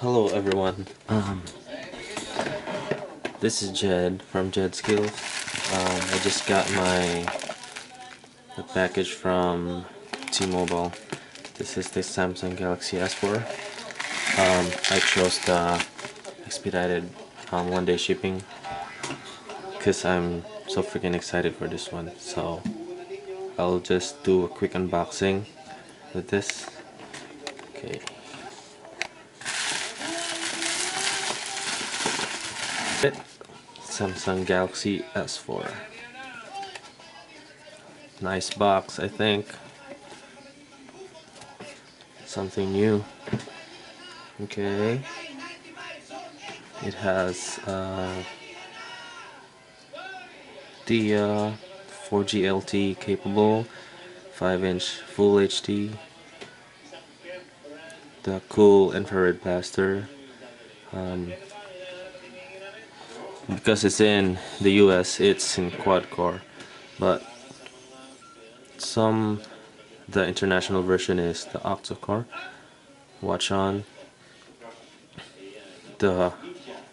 Hello everyone. Um, this is Jed from JedSkillz. Um, I just got my the package from T-Mobile. This is the Samsung Galaxy S4. Um, I chose the expedited um, one-day shipping because I'm so freaking excited for this one. So I'll just do a quick unboxing with this. Okay. Samsung Galaxy S4. Nice box, I think. Something new. Okay. It has uh, the uh, 4G LTE capable, 5 inch Full HD, the cool infrared blaster. Um, because it's in the US it's in quad core. But some the international version is the octa core. WatchON. The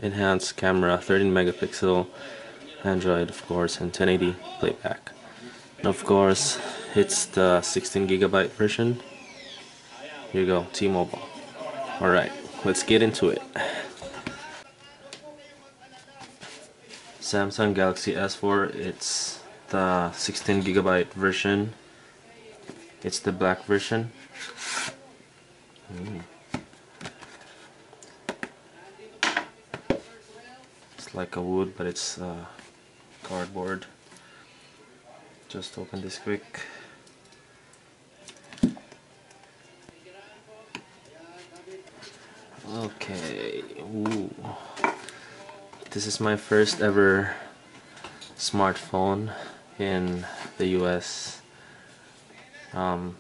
enhanced camera 13 megapixel Android of course and 1080 playback. Of course it's the 16 gigabyte version. Here you go T-Mobile. Alright let's get into it Samsung Galaxy S4 it's the 16 gigabyte version. It's the black version. Mm. it's like a wood but it's uh, cardboard. Just open this quick This is my first ever smartphone in the US. Um,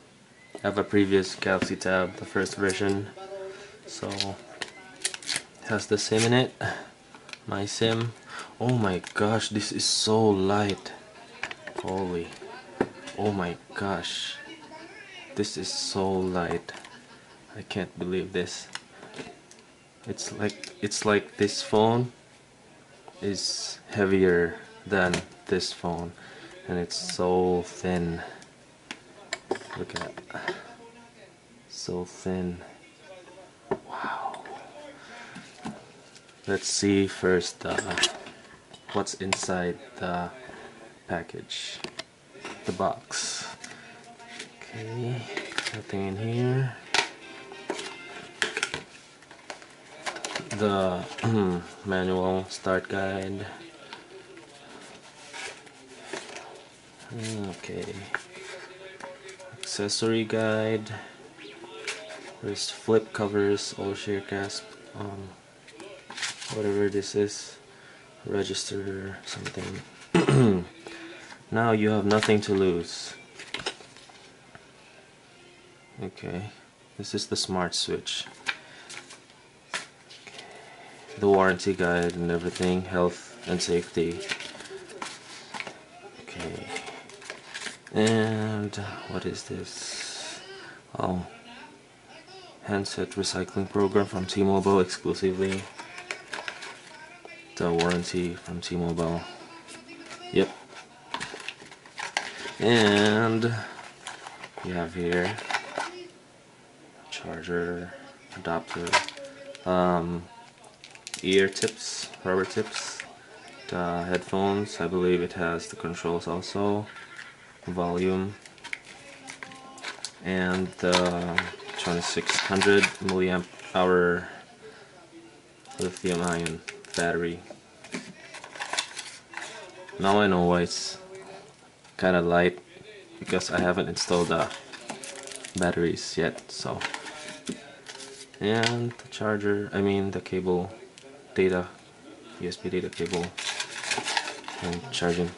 I have a previous Galaxy Tab, the first version, so it has the SIM in it. My SIM. Oh my gosh, this is so light. Holy. Oh my gosh. This is so light. I can't believe this. It's like it's like this phone is heavier than this phone and it's so thin. Look at that. So thin. Wow. Let's see first uh, what's inside the package. The box. Okay nothing in here the manual start guide. Okay. Accessory guide. There's flip covers AllShare Cast um, whatever this is. Register something. Now you have nothing to lose. Okay. This is the smart switch the warranty guide and everything, health and safety. Okay. And what is this? Oh. Handset recycling program from T-Mobile exclusively. The warranty from T-Mobile. Yep. And we have here charger adapter um, ear tips, rubber tips, the headphones, I believe it has the controls also, volume, and the 2600 milliamp hour lithium ion battery. Now I know why it's kinda light because I haven't installed the batteries yet so and the charger I mean the cable data USB data cable and charging.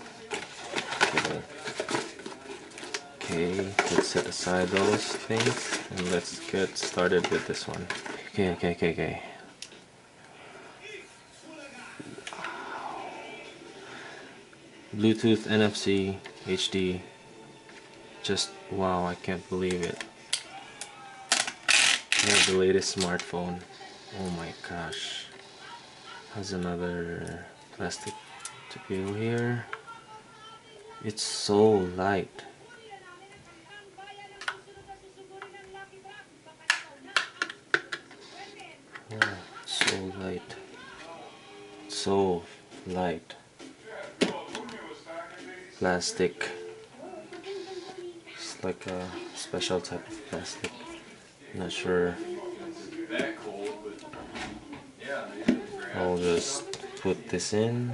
Okay, let's set aside those things and let's get started with this one. Okay, okay, okay, okay. Bluetooth NFC HD just wow I can't believe it Yeah, the latest smartphone. Oh my gosh. Has another plastic to peel here. It's so light. So light. So light. Plastic. It's like a special type of plastic. Not sure. I'll just put this in.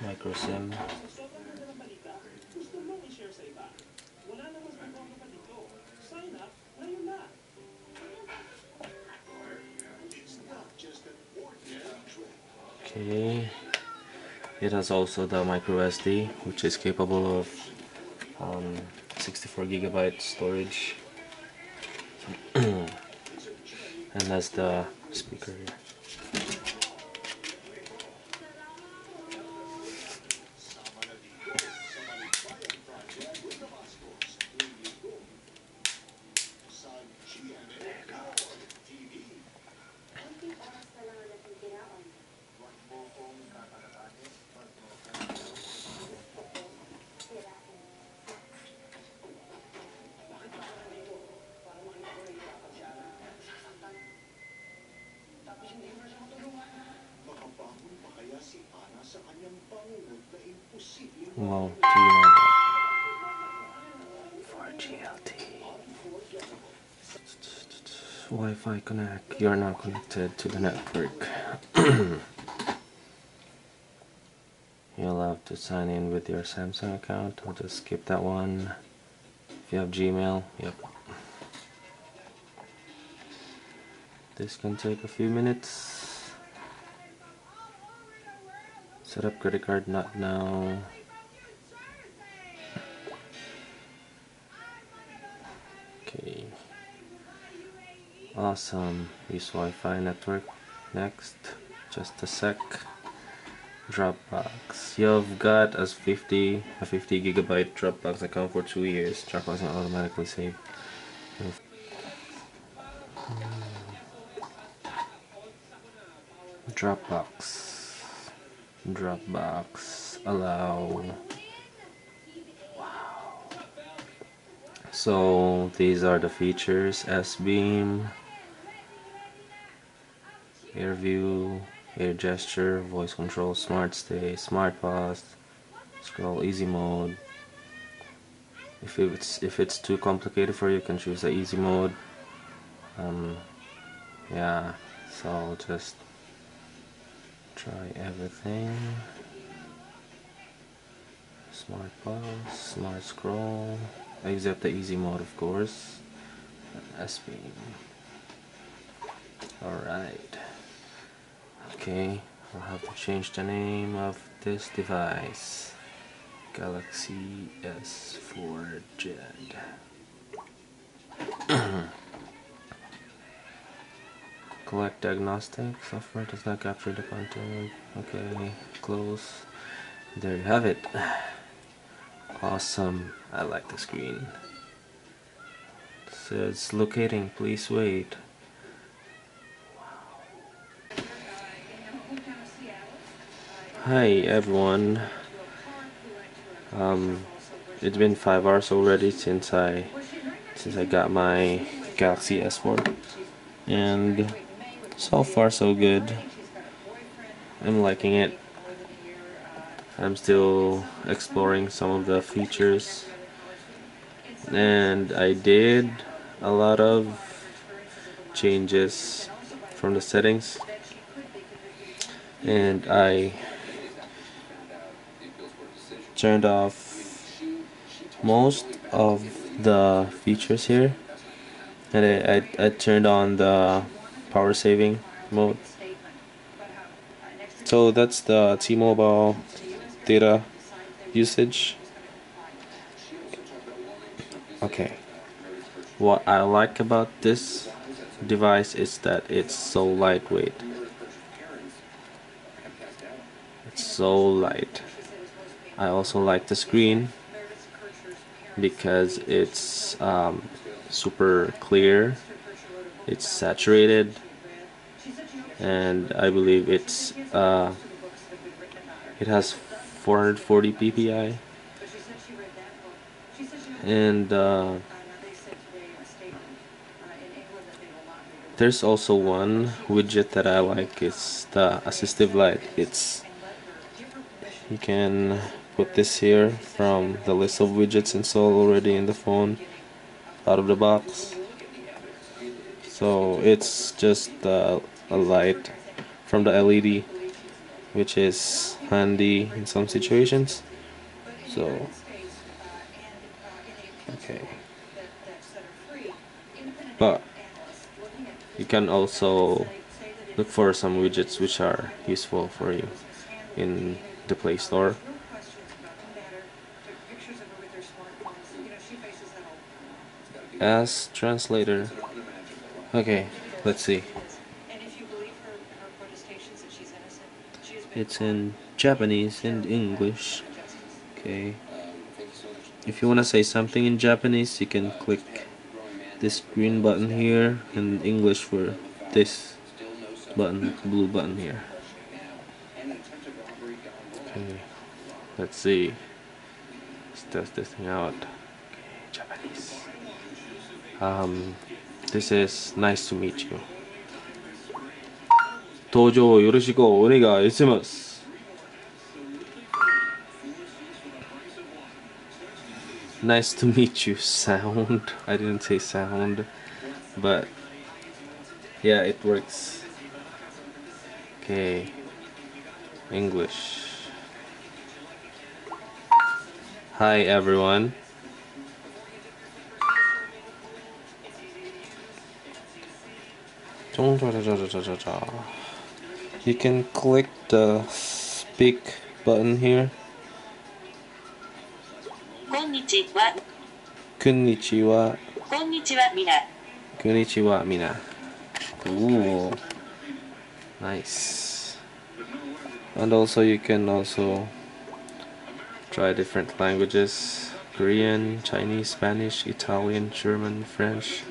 Micro SIM. Okay. It has also the micro SD, which is capable of 64 gigabyte storage, and that's the speaker here. Wow, T-Mobile. 4G LTE. Wi-Fi connect. You are now connected to the network. You'll have to sign in with your Samsung account. I'll just skip that one. If you have Gmail, yep. This can take a few minutes. Set up credit card, not now. Okay. Awesome. Use Wi-Fi network. Next. Just a sec. Dropbox. You've got a 50 a 50 gigabyte Dropbox account for two years. Dropbox will automatically save. Hmm. Dropbox. Dropbox. Allow. So these are the features S-Beam, Air View, Air Gesture, Voice Control, Smart Stay, Smart Pause, Scroll Easy Mode. If it's if it's too complicated for you, you can choose the Easy Mode. Um, yeah, so just try everything. Smart Pause, Smart Scroll. Except the easy mode of course. SP alright. Okay I'll have to change the name of this device. Galaxy S4 Jed collect diagnostic software? Does not capture the content? Okay close. There you have it. Awesome. I like the screen. It says locating please wait. Hi everyone. Um, it's been five hours already since I since I got my Galaxy S4 and so far so good. I'm liking it. I'm still exploring some of the features. And I did a lot of changes from the settings. And I turned off most of the features here. And I, I, I turned on the power saving mode. So that's the T-Mobile data usage. Okay. What I like about this device is that it's so lightweight. It's so light. I also like the screen because it's um, super clear it's saturated and I believe it's uh, it has 440 ppi and uh, there's also one widget that I like. It's the assistive light. It's you can put this here from the list of widgets installed already in the phone out of the box so it's just uh, a light from the LED which is handy in some situations. So okay. But you can also look for some widgets which are useful for you in the Play Store. S Translator okay let's see. It's in Japanese and English. Okay. If you want to say something in Japanese you can click this green button here and English for this button blue button here. Okay let's see. Let's test this thing out. Okay, Japanese. Um, this is nice to meet you 登場よろしくお願いします Nice to meet you sound I didn't say sound but yeah it works okay English Hi everyone Don't da, da, da, da, You can click the speak button here. Konnichiwa. Konnichiwa. Konnichiwa, mina. Konnichiwa, mina. Cool. Nice. And also you can also try different languages. Korean, Chinese, Spanish, Italian, German, French.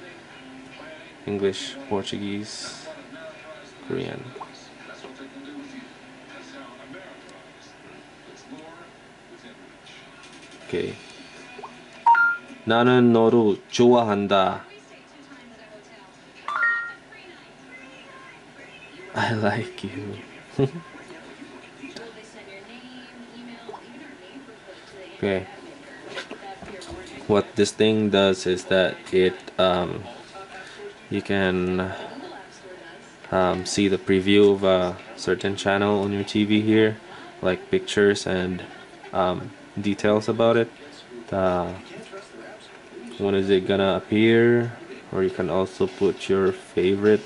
English, Portuguese, Korean Okay 나는 너를 좋아한다. I like you. okay. What this thing does is that it um, you can um, see the preview of a certain channel on your TV here, like pictures and um, details about it. The when is it gonna appear or you can also put your favorite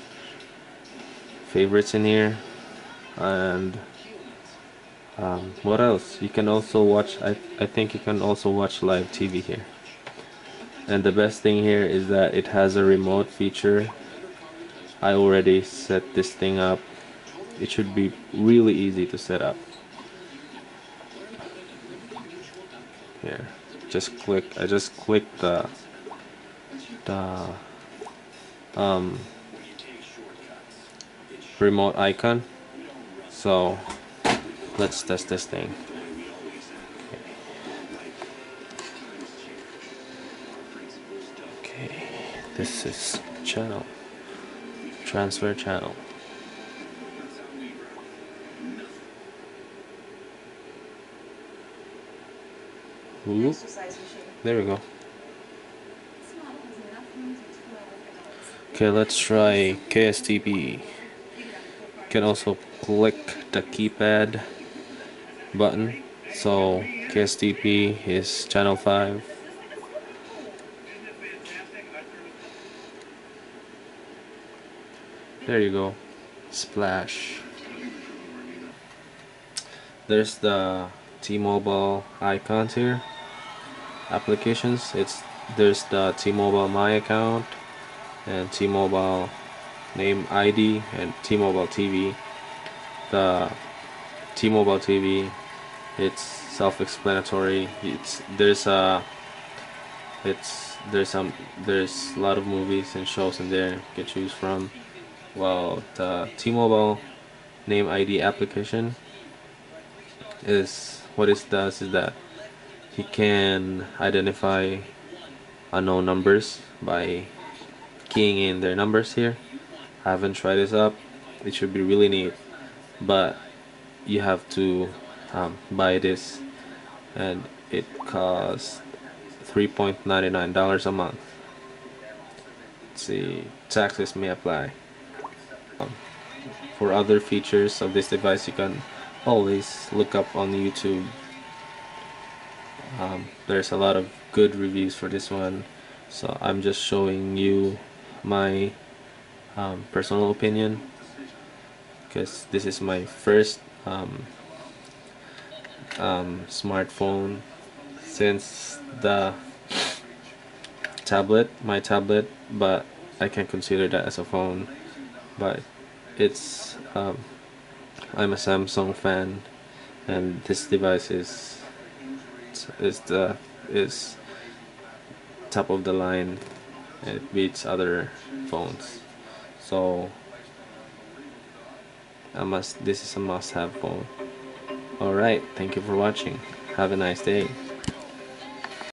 favorites in here. And um, what else? You can also watch I, I think you can also watch live TV here and the best thing here is that it has a remote feature. I already set this thing up. It should be really easy to set up. Here just click I just click the the um, remote icon. So let's test this thing this is channel transfer channel Ooh. There we go. Okay, let's try KSTP. You can also click the keypad button. So KSTP is channel 5. There you go. Splash. There's the T-Mobile icons here. Applications. It's there's the T-Mobile My account and T-Mobile name ID and T-Mobile TV. The T-Mobile TV it's self-explanatory it's there's a it's there's some there's a lot of movies and shows in there you can choose from well the T-Mobile name ID application is what it does is that he can identify unknown numbers by keying in their numbers here. I haven't tried this up. It should be really neat. But you have to um, buy this and it costs $3.99 a month. Let's see taxes may apply for other features of this device you can always look up on YouTube. Um, there's a lot of good reviews for this one so I'm just showing you my um, personal opinion because this is my first um, um, smartphone since the tablet my tablet but I can consider that as a phone but it's um, I'm a Samsung fan and this device is is the is top of the line. And it beats other phones. So I must this is a must have phone alright thank you for watching. Have a nice day